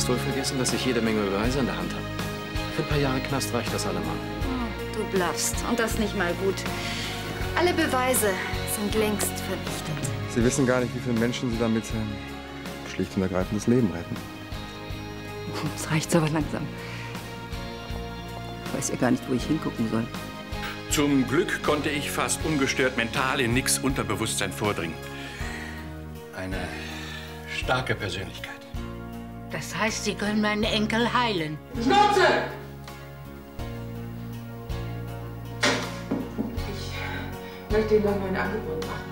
hast wohl vergessen, dass ich jede Menge Beweise in der Hand habe. Für ein paar Jahre Knast reicht das allemal. Oh, du blaffst. Und das nicht mal gut. Alle Beweise sind längst vernichtet. Sie wissen gar nicht, wie viele Menschen Sie damit ähm, schlicht und ergreifend das Leben retten. Es reicht aber langsam. Ich weiß ja gar nicht, wo ich hingucken soll. Zum Glück konnte ich fast ungestört mental in Nicks Unterbewusstsein vordringen. Eine starke Persönlichkeit. Das heißt, Sie können meinen Enkel heilen. Schnauze! Ich möchte Ihnen noch mal ein Angebot machen.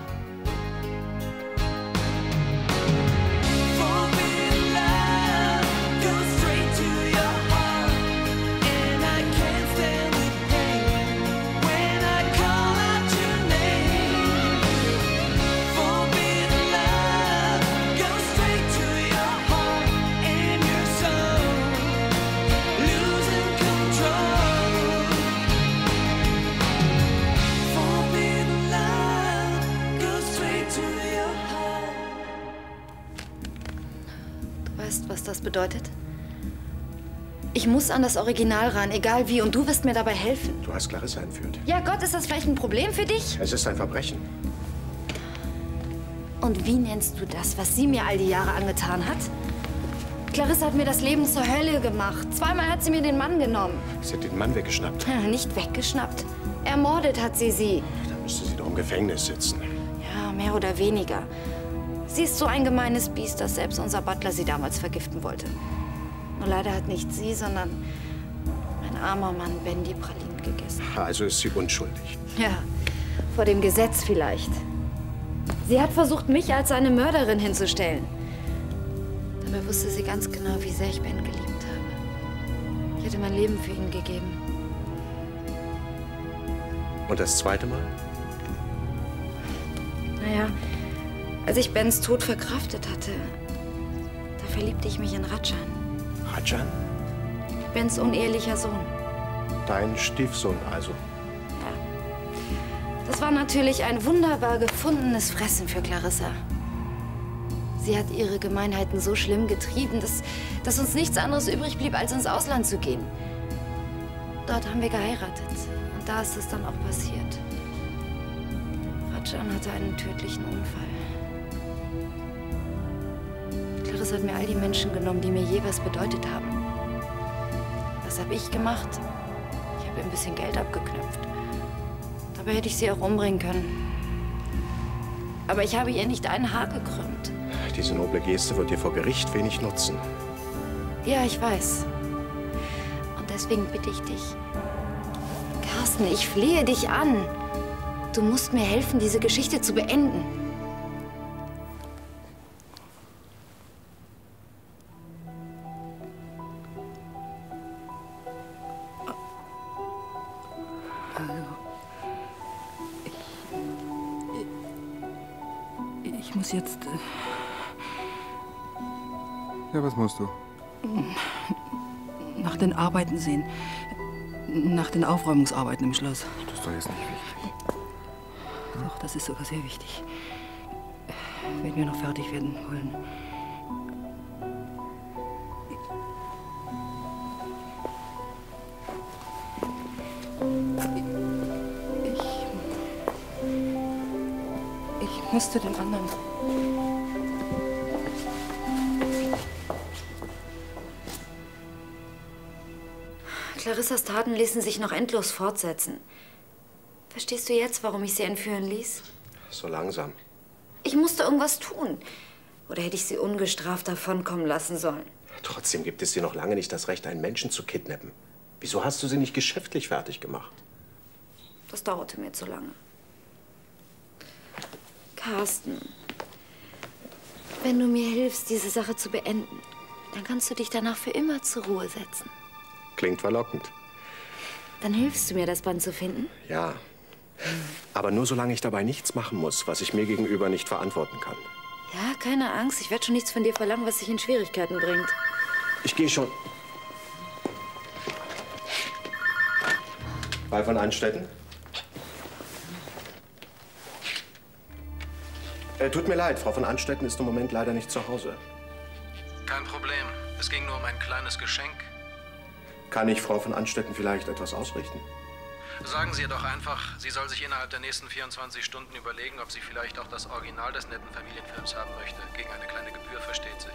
Bedeutet? Ich muss an das Original ran, egal wie, und du wirst mir dabei helfen. Du hast Clarissa entführt. Ja Gott, ist das vielleicht ein Problem für dich? Es ist ein Verbrechen. Und wie nennst du das, was sie mir all die Jahre angetan hat? Clarissa hat mir das Leben zur Hölle gemacht. Zweimal hat sie mir den Mann genommen. Sie hat den Mann weggeschnappt. Ja, Nicht weggeschnappt. Ermordet hat sie sie. Dann müsste sie doch im Gefängnis sitzen. Ja, mehr oder weniger. Sie ist so ein gemeines Biest, dass selbst unser Butler sie damals vergiften wollte. Nur leider hat nicht sie, sondern mein armer Mann Ben die Pralinen gegessen. Also ist sie unschuldig. Ja, vor dem Gesetz vielleicht. Sie hat versucht, mich als seine Mörderin hinzustellen. Dabei wusste sie ganz genau, wie sehr ich Ben geliebt habe. Ich hätte mein Leben für ihn gegeben. Und das zweite Mal? Naja, als ich Bens Tod verkraftet hatte, da verliebte ich mich in Rajan, Rajan? Bens unehelicher Sohn. Dein Stiefsohn also. Das war natürlich ein wunderbar gefundenes Fressen für Clarissa. Sie hat ihre Gemeinheiten so schlimm getrieben, dass, dass uns nichts anderes übrig blieb, als ins Ausland zu gehen. Dort haben wir geheiratet. Und da ist es dann auch passiert. Rajan hatte einen tödlichen Unfall. Clarissa hat mir all die Menschen genommen, die mir je was bedeutet haben. Was habe ich gemacht? Ich habe ihr ein bisschen Geld abgeknüpft. Dabei hätte ich sie auch umbringen können. Aber ich habe ihr nicht ein Haar gekrümmt. Diese noble Geste wird dir vor Gericht wenig nutzen. Ja, ich weiß. Und deswegen bitte ich dich. Carsten, ich flehe dich an. Du musst mir helfen, diese Geschichte zu beenden. Musst du? nach den Arbeiten sehen. Nach den Aufräumungsarbeiten im Schloss. Das ist doch jetzt nicht wichtig. Doch, das ist sogar sehr wichtig. Wenn wir noch fertig werden wollen. Ich. Ich muss zu den anderen. Clarissas Taten ließen sich noch endlos fortsetzen. Verstehst du jetzt, warum ich sie entführen ließ? So langsam. Ich musste irgendwas tun. Oder hätte ich sie ungestraft davonkommen lassen sollen? Trotzdem gibt es dir noch lange nicht das Recht, einen Menschen zu kidnappen. Wieso hast du sie nicht geschäftlich fertig gemacht? Das dauerte mir zu lange. Carsten, wenn du mir hilfst, diese Sache zu beenden, dann kannst du dich danach für immer zur Ruhe setzen. Klingt verlockend. Dann hilfst du mir, das Band zu finden? Ja. Aber nur solange ich dabei nichts machen muss, was ich mir gegenüber nicht verantworten kann. Ja, keine Angst. Ich werde schon nichts von dir verlangen, was dich in Schwierigkeiten bringt. Ich gehe schon. Bei von Anstetten? Äh, tut mir leid, Frau von Anstetten ist im Moment leider nicht zu Hause. Kein Problem. Es ging nur um ein kleines Geschenk. Kann ich Frau von Anstetten vielleicht etwas ausrichten? Sagen Sie ihr doch einfach, sie soll sich innerhalb der nächsten 24 Stunden überlegen, ob sie vielleicht auch das Original des netten Familienfilms haben möchte. Gegen eine kleine Gebühr, versteht sich.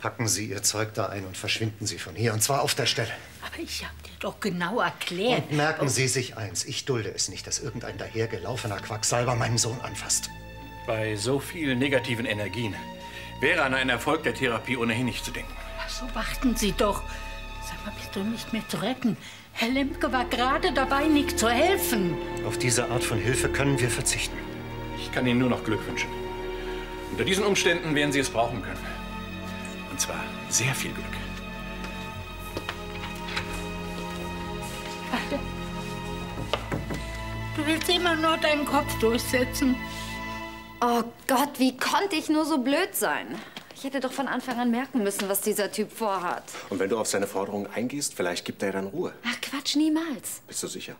Packen Sie Ihr Zeug da ein und verschwinden Sie von hier. Und zwar auf der Stelle. Aber ich habe dir doch genau erklärt. Und merken Sie sich eins. Ich dulde es nicht, dass irgendein dahergelaufener Quacksalber meinen Sohn anfasst. Bei so vielen negativen Energien wäre an einen Erfolg der Therapie ohnehin nicht zu denken. Ach so, warten Sie doch. Sag mal, bist du nicht mehr zu retten? Herr Lemke war gerade dabei, Nick zu helfen. Auf diese Art von Hilfe können wir verzichten. Ich kann Ihnen nur noch Glück wünschen. Unter diesen Umständen werden Sie es brauchen können. Und zwar sehr viel Glück. Du willst immer nur deinen Kopf durchsetzen. Oh Gott, wie konnte ich nur so blöd sein? Ich hätte doch von Anfang an merken müssen, was dieser Typ vorhat. Und wenn du auf seine Forderungen eingehst, vielleicht gibt er dann Ruhe. Ach Quatsch, niemals. Bist du sicher?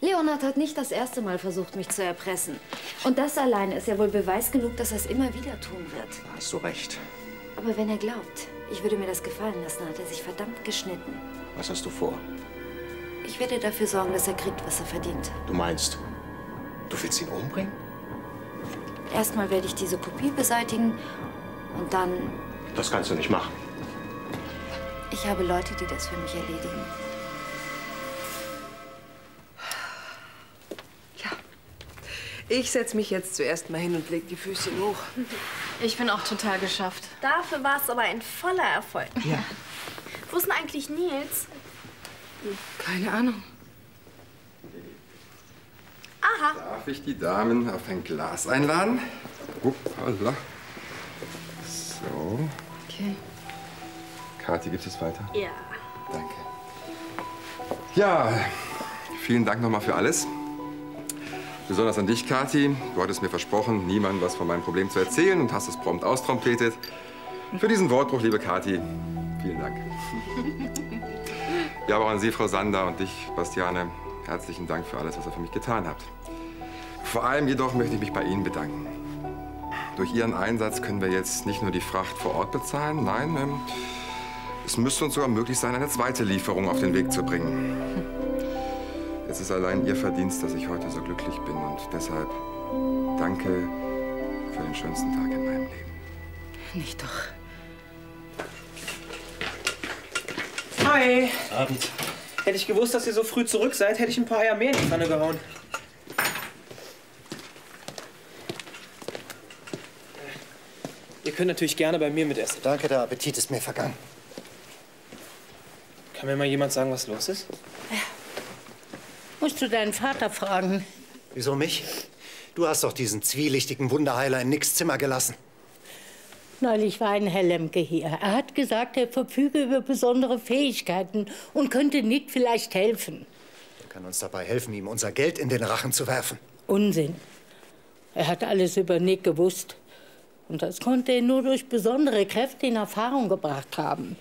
Leonard hat nicht das erste Mal versucht, mich zu erpressen. Und das allein ist ja wohl Beweis genug, dass er es immer wieder tun wird. Da hast du recht. Aber wenn er glaubt, ich würde mir das gefallen lassen, hat er sich verdammt geschnitten. Was hast du vor? Ich werde dafür sorgen, dass er kriegt, was er verdient. Du meinst, du willst ihn umbringen? Erstmal werde ich diese Kopie beseitigen und dann. Das kannst du nicht machen. Ich habe Leute, die das für mich erledigen. Ich setze mich jetzt zuerst mal hin und leg die Füßchen hoch. Ich bin auch total geschafft. Dafür war es aber ein voller Erfolg. Ja. Wo ist denn eigentlich Nils? Keine Ahnung. Aha. Darf ich die Damen auf ein Glas einladen? Uppala. So. Okay. Kathi, gibt es weiter? Ja. Danke. Ja, vielen Dank nochmal für alles. Besonders an dich, Kathi. Du hattest mir versprochen, niemandem was von meinem Problem zu erzählen und hast es prompt austrompetet. Für diesen Wortbruch, liebe Kathi, vielen Dank. Ja, aber auch an Sie, Frau Sander und dich, Bastiane, herzlichen Dank für alles, was ihr für mich getan habt. Vor allem jedoch möchte ich mich bei Ihnen bedanken. Durch Ihren Einsatz können wir jetzt nicht nur die Fracht vor Ort bezahlen, nein, ähm, es müsste uns sogar möglich sein, eine zweite Lieferung auf den Weg zu bringen. Es ist allein Ihr Verdienst, dass ich heute so glücklich bin und deshalb danke für den schönsten Tag in meinem Leben. Nicht doch. Hi. Abend. Hätte ich gewusst, dass ihr so früh zurück seid, hätte ich ein paar Eier mehr in die Pfanne gehauen. Ihr könnt natürlich gerne bei mir mitessen. Danke, der Appetit ist mir vergangen. Kann mir mal jemand sagen, was los ist? Musst du deinen Vater fragen. Wieso mich? Du hast doch diesen zwielichtigen Wunderheiler in Nicks Zimmer gelassen. Neulich war ein Herr Lemke hier. Er hat gesagt, er verfüge über besondere Fähigkeiten und könnte Nick vielleicht helfen. Er kann uns dabei helfen, ihm unser Geld in den Rachen zu werfen. Unsinn. Er hat alles über Nick gewusst. Und das konnte er nur durch besondere Kräfte in Erfahrung gebracht haben.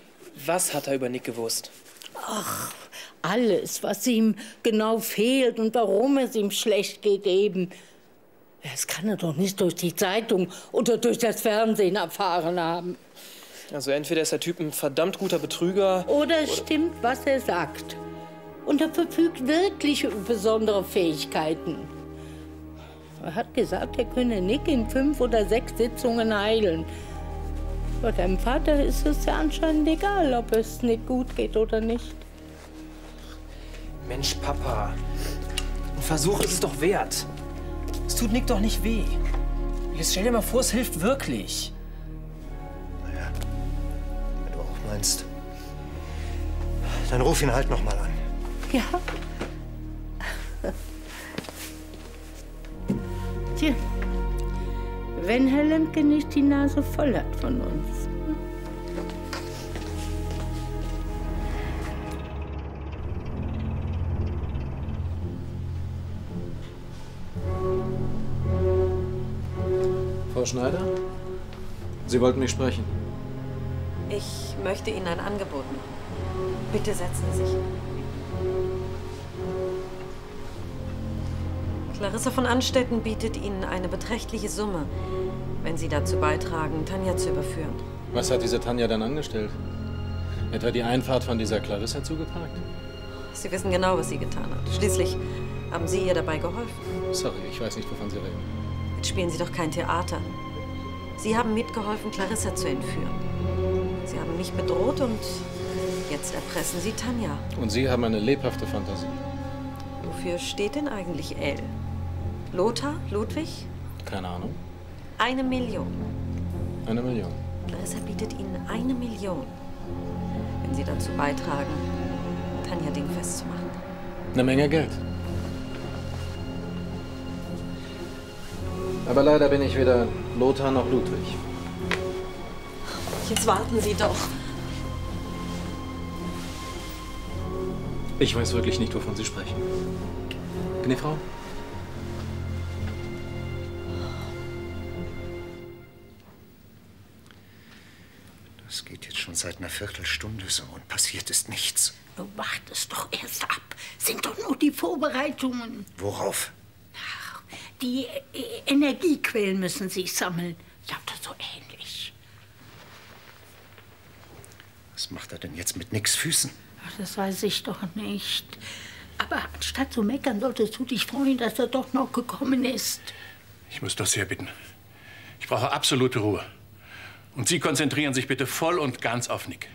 Was hat er über Nick gewusst? Ach, alles, was ihm genau fehlt und warum es ihm schlecht geht eben. Das kann er doch nicht durch die Zeitung oder durch das Fernsehen erfahren haben. Also entweder ist der Typ ein verdammt guter Betrüger. Oder es stimmt, was er sagt. Und er verfügt wirklich über besondere Fähigkeiten. Er hat gesagt, er könne Nick in fünf oder sechs Sitzungen heilen. Aber deinem Vater ist es ja anscheinend egal, ob es Nick gut geht oder nicht. Mensch, Papa. Ein Versuch ist es doch wert. Es tut Nick doch nicht weh. Jetzt stell dir mal vor, es hilft wirklich. Wenn du auch meinst. Dann ruf ihn halt noch mal an. Ja. Tja, wenn Herr Lemke nicht die Nase voll hat von uns. Schneider? Sie wollten mich sprechen. Ich möchte Ihnen ein Angebot machen. Bitte setzen Sie sich. Clarissa von Anstetten bietet Ihnen eine beträchtliche Summe, wenn Sie dazu beitragen, Tanja zu überführen. Was hat diese Tanja dann angestellt? Etwa die Einfahrt von dieser Clarissa zugeparkt? Sie wissen genau, was sie getan hat. Schließlich haben Sie ihr dabei geholfen. Sorry, ich weiß nicht, wovon Sie reden. Jetzt spielen Sie doch kein Theater. Sie haben mitgeholfen, Clarissa zu entführen. Sie haben mich bedroht und jetzt erpressen Sie Tanja. Und Sie haben eine lebhafte Fantasie. Wofür steht denn eigentlich L? Lothar? Ludwig? Keine Ahnung. Eine Million. Eine Million. Clarissa bietet Ihnen eine Million, wenn Sie dazu beitragen, Tanja dingfest zu machen. Eine Menge Geld. Aber leider bin ich weder Lothar noch Ludwig. Jetzt warten Sie doch. Ich weiß wirklich nicht, wovon Sie sprechen. Gnäfrau? Das geht jetzt schon seit einer Viertelstunde so und passiert ist nichts. Du wartest doch erst ab. Sind doch nur die Vorbereitungen. Worauf? Die äh, Energiequellen müssen sich sammeln. Lauter so ähnlich. Was macht er denn jetzt mit nix Füßen? Ach, Das weiß ich doch nicht. Aber anstatt zu meckern, solltest du dich freuen, dass er doch noch gekommen ist. Ich muss doch sehr bitten. Ich brauche absolute Ruhe. Und Sie konzentrieren sich bitte voll und ganz auf Nick.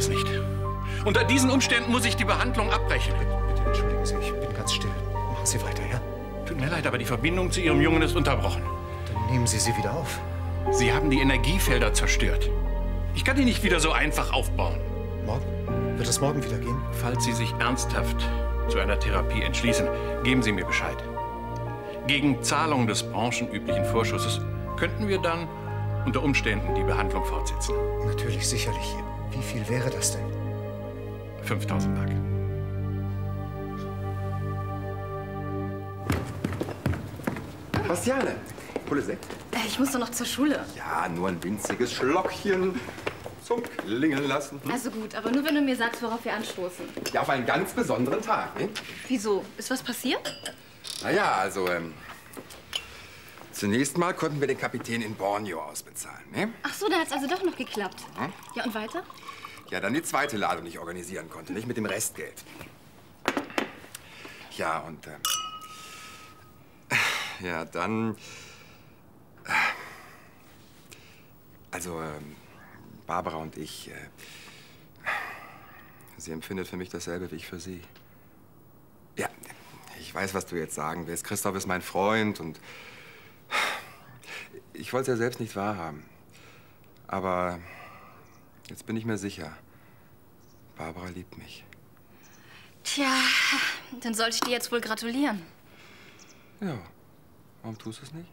Das nicht. Unter diesen Umständen muss ich die Behandlung abbrechen. Bitte entschuldigen Sie, ich bin ganz still. Machen Sie weiter, ja? Tut mir leid, aber die Verbindung zu Ihrem Jungen ist unterbrochen. Dann nehmen Sie sie wieder auf. Sie haben die Energiefelder zerstört. Ich kann die nicht wieder so einfach aufbauen. Morgen? Wird es morgen wieder gehen? Falls Sie sich ernsthaft zu einer Therapie entschließen, geben Sie mir Bescheid. Gegen Zahlung des branchenüblichen Vorschusses könnten wir dann unter Umständen die Behandlung fortsetzen. Natürlich, sicherlich. Wie viel wäre das denn? 5000 Mark. Bastiane, Pulle Sekt. Äh, Ich muss doch noch zur Schule. Ja, nur ein winziges Schlockchen zum Klingeln lassen. Hm? Also gut, aber nur wenn du mir sagst, worauf wir anstoßen. Ja, auf einen ganz besonderen Tag. Ne? Wieso? Ist was passiert? Naja, also, ähm, zunächst mal konnten wir den Kapitän in Borneo ausbezahlen. Ne? Ach so, da hat's also doch noch geklappt. Hm? Ja, und weiter? Ja, dann die zweite Ladung, die ich organisieren konnte, nicht mit dem Restgeld. Ja, und ähm, ja, dann. äh, Also, ähm, Barbara und ich. Äh, sie empfindet für mich dasselbe wie ich für sie. Ja, ich weiß, was du jetzt sagen willst. Christoph ist mein Freund und. Ich wollte es ja selbst nicht wahrhaben. Aber jetzt bin ich mir sicher. Barbara liebt mich. Tja, dann sollte ich dir jetzt wohl gratulieren. Ja. Warum tust du es nicht?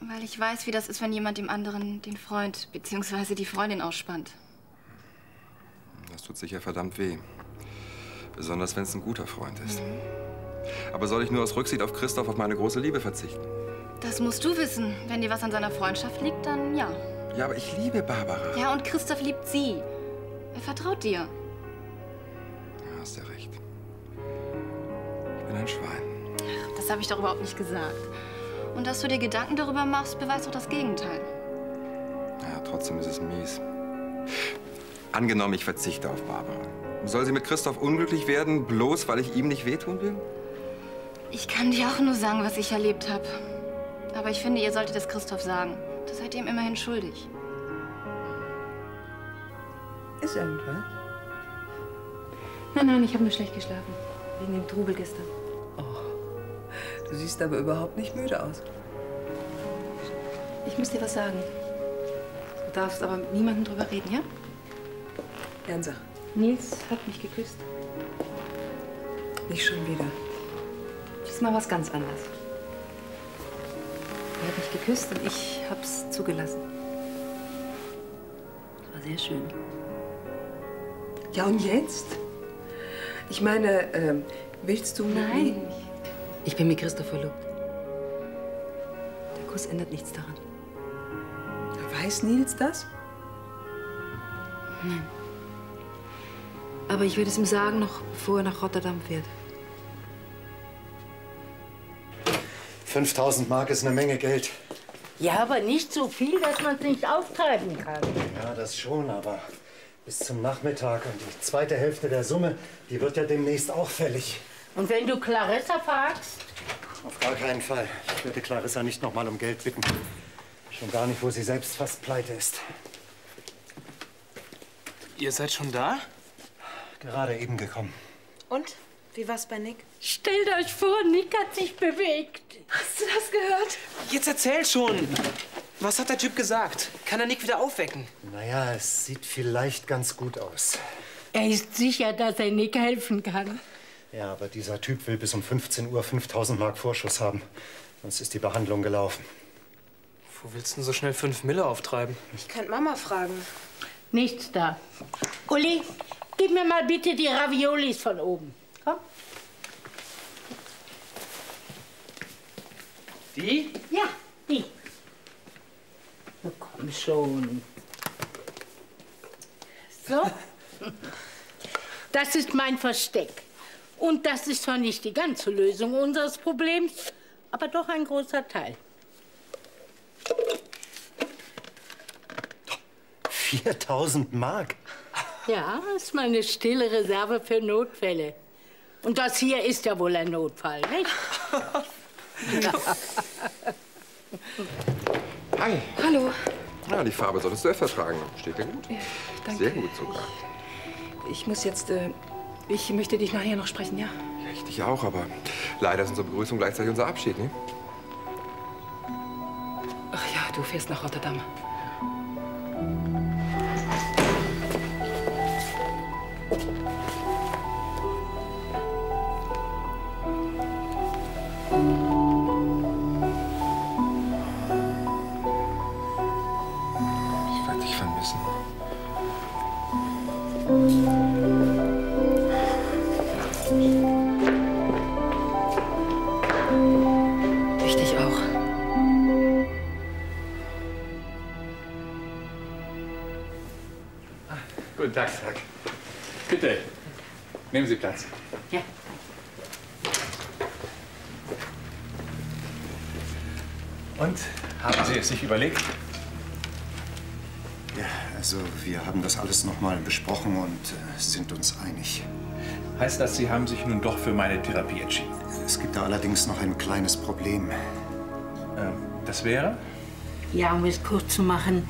Weil ich weiß, wie das ist, wenn jemand dem anderen den Freund bzw. die Freundin ausspannt. Das tut sicher verdammt weh. Besonders wenn es ein guter Freund ist. Aber soll ich nur aus Rücksicht auf Christoph auf meine große Liebe verzichten? Das musst du wissen. Wenn dir was an seiner Freundschaft liegt, dann ja. Ja, aber ich liebe Barbara. Ja, und Christoph liebt sie. Er vertraut dir. Ja, hast ja recht. Ich bin ein Schwein. Das habe ich doch überhaupt nicht gesagt. Und dass du dir Gedanken darüber machst, beweist doch das Gegenteil. Ja, trotzdem ist es mies. Angenommen, ich verzichte auf Barbara. Soll sie mit Christoph unglücklich werden, bloß weil ich ihm nicht wehtun will? Ich kann dir auch nur sagen, was ich erlebt habe. Aber ich finde, ihr solltet es Christoph sagen. Das seid ihr ihm immerhin schuldig. Ist irgendwas? Nein, nein, ich habe nur schlecht geschlafen. Wegen dem Trubel gestern. Du siehst aber überhaupt nicht müde aus. Ich muss dir was sagen. Du darfst aber mit niemandem drüber reden, ja? Ernsa, Nils hat mich geküsst. nicht schon wieder. Diesmal was ganz anderes. Er hat mich geküsst und ich hab's zugelassen. Das war sehr schön. Ja, und jetzt? Ich meine, ähm, willst du mit Nein. mir- Ich bin mit Christoph verlobt. Der Kuss ändert nichts daran. Weiß Nils das? Nein. Aber ich werde es ihm sagen, noch bevor er nach Rotterdam fährt. 5000 Mark ist eine Menge Geld. Ja, aber nicht so viel, dass man es nicht auftreiben kann. Ja, das schon, aber bis zum Nachmittag und die zweite Hälfte der Summe, die wird ja demnächst auch fällig. Und wenn du Clarissa fragst? Auf gar keinen Fall. Ich werde Clarissa nicht noch mal um Geld bitten. Schon gar nicht, wo sie selbst fast pleite ist. Ihr seid schon da? Gerade eben gekommen. Und? Wie war's bei Nick? Stellt euch vor, Nick hat sich bewegt. Hast du das gehört? Jetzt erzähl schon. Was hat der Typ gesagt? Kann er Nick wieder aufwecken? Naja, es sieht vielleicht ganz gut aus. Er ist sicher, dass er Nick helfen kann. Ja, aber dieser Typ will bis um 15 Uhr 5000 Mark Vorschuss haben. Sonst ist die Behandlung gelaufen. Wo willst du denn so schnell 5 Mille auftreiben? Ich könnte Mama fragen. Nichts da. Uli, gib mir mal bitte die Raviolis von oben. Komm. Die? Ja, die. Na komm schon. So. Das ist mein Versteck. Und das ist zwar nicht die ganze Lösung unseres Problems, aber doch ein großer Teil. 4000 Mark? Ja, das ist meine stille Reserve für Notfälle. Und das hier ist ja wohl ein Notfall, nicht? Hi. Hallo. Ja, die Farbe solltest du öfter tragen. Steht dir gut. danke. Sehr gut sogar. Ich muss jetzt. Äh, ich möchte dich nachher noch sprechen, ja? Ja, ich dich auch, aber leider ist unsere Begrüßung gleichzeitig unser Abschied, ne? Ach ja, du fährst nach Rotterdam. Nehmen Sie Platz. Ja. Und, haben Sie es sich überlegt? Ja, also wir haben das alles noch mal besprochen und äh, sind uns einig. Heißt das, Sie haben sich nun doch für meine Therapie entschieden? Es gibt da allerdings noch ein kleines Problem. Ähm, das wäre? Ja, um es kurz zu machen,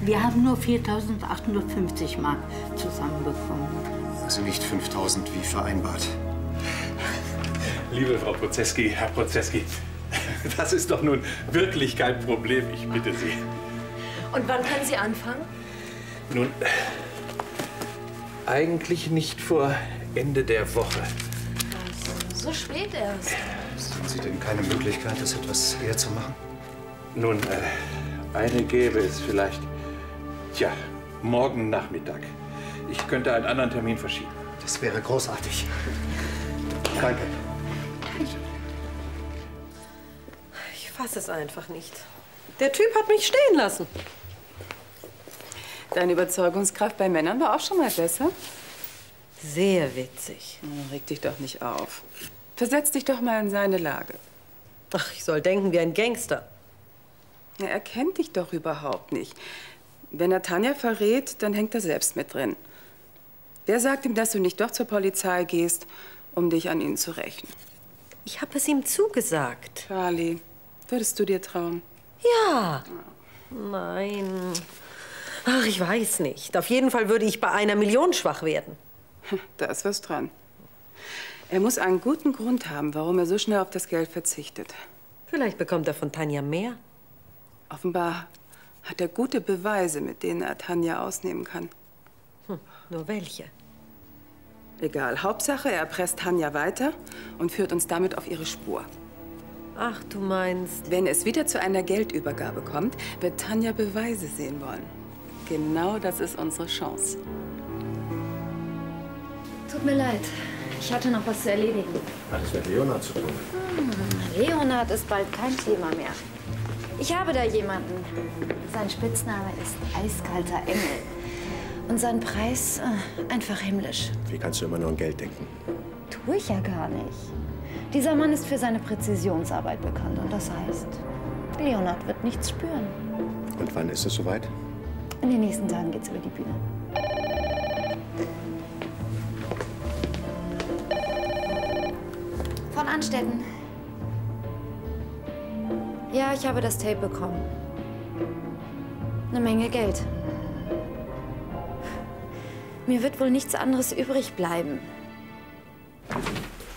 wir haben nur 4.850 Mark zusammenbekommen. Also nicht 5000 wie vereinbart. Liebe Frau Prozeski, Herr Prozeski, das ist doch nun wirklich kein Problem, ich bitte Sie. Und wann können Sie anfangen? Nun, eigentlich nicht vor Ende der Woche. So spät erst. Sehen Sie denn keine Möglichkeit, das etwas eher zu machen? Nun, äh, eine gäbe es vielleicht. Tja, morgen Nachmittag. Ich könnte einen anderen Termin verschieben. Das wäre großartig. Danke. Ich fasse es einfach nicht. Der Typ hat mich stehen lassen. Deine Überzeugungskraft bei Männern war auch schon mal besser. Sehr witzig. Oh, reg dich doch nicht auf. Versetz dich doch mal in seine Lage. Ach, ich soll denken wie ein Gangster. Ja, er kennt dich doch überhaupt nicht. Wenn er Tanja verrät, dann hängt er selbst mit drin. Wer sagt ihm, dass du nicht doch zur Polizei gehst, um dich an ihn zu rächen? Ich habe es ihm zugesagt. Charlie, würdest du dir trauen? Ja. Nein. Ach, ich weiß nicht. Auf jeden Fall würde ich bei einer Million schwach werden. Da ist was dran. Er muss einen guten Grund haben, warum er so schnell auf das Geld verzichtet. Vielleicht bekommt er von Tanja mehr. Offenbar hat er gute Beweise, mit denen er Tanja ausnehmen kann. Hm, nur welche? Egal. Hauptsache, er erpresst Tanja weiter und führt uns damit auf ihre Spur. Ach, du meinst. Wenn es wieder zu einer Geldübergabe kommt, wird Tanja Beweise sehen wollen. Genau das ist unsere Chance. Tut mir leid. Ich hatte noch was zu erledigen. Hat es mit Leonard zu tun? Hm, Leonard ist bald kein Thema mehr. Ich habe da jemanden. Sein Spitzname ist Eiskalter Engel. Und sein Preis äh, einfach himmlisch. Wie kannst du immer nur an Geld denken? Tue ich ja gar nicht. Dieser Mann ist für seine Präzisionsarbeit bekannt. Und das heißt, Leonard wird nichts spüren. Und wann ist es soweit? In den nächsten Tagen geht's über die Bühne. Von Anstetten. Ja, ich habe das Tape bekommen. Eine Menge Geld. Mir wird wohl nichts anderes übrig bleiben.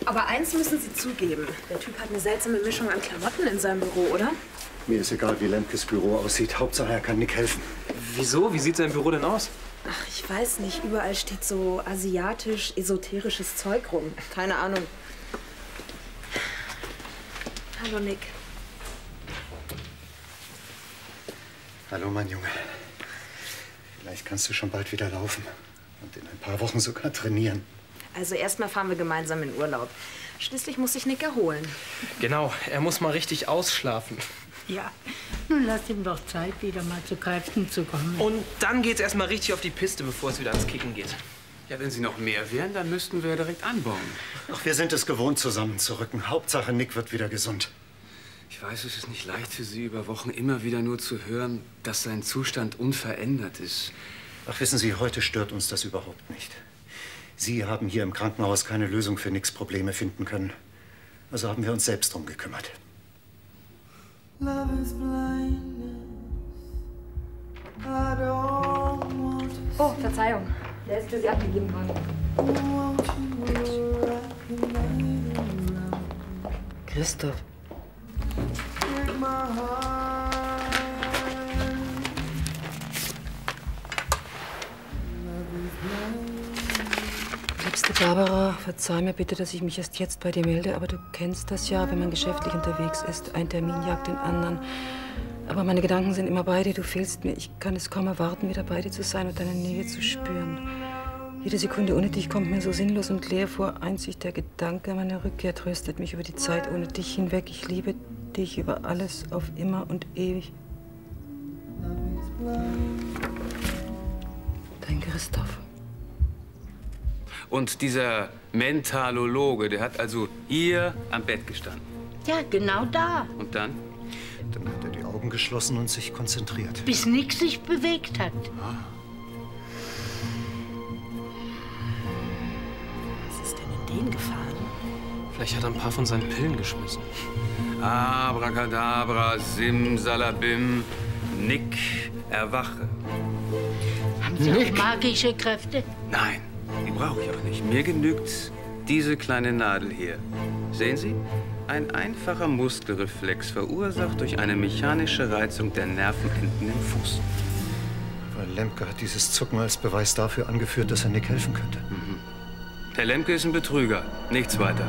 Aber eins müssen Sie zugeben. Der Typ hat eine seltsame Mischung an Klamotten in seinem Büro, oder? Mir ist egal, wie Lemkes Büro aussieht. Hauptsache, er kann Nick helfen. Wieso? Wie sieht sein Büro denn aus? Ach, ich weiß nicht. Überall steht so asiatisch, esoterisches Zeug rum. Keine Ahnung. Hallo, Nick. Hallo, mein Junge. Vielleicht kannst du schon bald wieder laufen. Und in ein paar Wochen sogar trainieren. Also erstmal fahren wir gemeinsam in Urlaub. Schließlich muss sich Nick erholen. Genau, er muss mal richtig ausschlafen. Ja, nun lass ihm doch Zeit, wieder mal zu Kräften zu kommen. Und dann geht's erstmal richtig auf die Piste, bevor es wieder ans Kicken geht. Ja, wenn Sie noch mehr wären, dann müssten wir ja direkt anbauen. Ach, wir sind es gewohnt, zusammenzurücken. Hauptsache, Nick wird wieder gesund. Ich weiß, es ist nicht leicht für Sie, über Wochen immer wieder nur zu hören, dass sein Zustand unverändert ist. Ach, wissen Sie, heute stört uns das überhaupt nicht. Sie haben hier im Krankenhaus keine Lösung für Nicks Probleme finden können. Also haben wir uns selbst drum gekümmert. Oh, Verzeihung. Der ist für Sie abgegeben worden. Christoph. Barbara, verzeih mir bitte, dass ich mich erst jetzt bei dir melde, aber du kennst das ja, wenn man geschäftlich unterwegs ist. Ein Termin jagt den anderen. Aber meine Gedanken sind immer bei dir, du fehlst mir. Ich kann es kaum erwarten, wieder bei dir zu sein und deine Nähe zu spüren. Jede Sekunde ohne dich kommt mir so sinnlos und leer vor. Einzig der Gedanke meiner Rückkehr tröstet mich über die Zeit ohne dich hinweg. Ich liebe dich über alles, auf immer und ewig. Dein Christoph. Und dieser Mentalologe, der hat also hier am Bett gestanden. Ja, genau da. Und dann? Dann hat er die Augen geschlossen und sich konzentriert. Bis Nick sich bewegt hat. Was ist denn in den gefahren? Vielleicht hat er ein paar von seinen Pillen geschmissen. Abracadabra, Simsalabim, Nick, erwache. Haben Sie auch magische Kräfte? Nein, brauche ich auch nicht. Mir genügt diese kleine Nadel hier. Sehen Sie? Ein einfacher Muskelreflex verursacht durch eine mechanische Reizung der Nervenenden im Fuß. Aber Lemke hat dieses Zucken als Beweis dafür angeführt, dass er Nick helfen könnte. Der Lemke ist ein Betrüger, nichts weiter.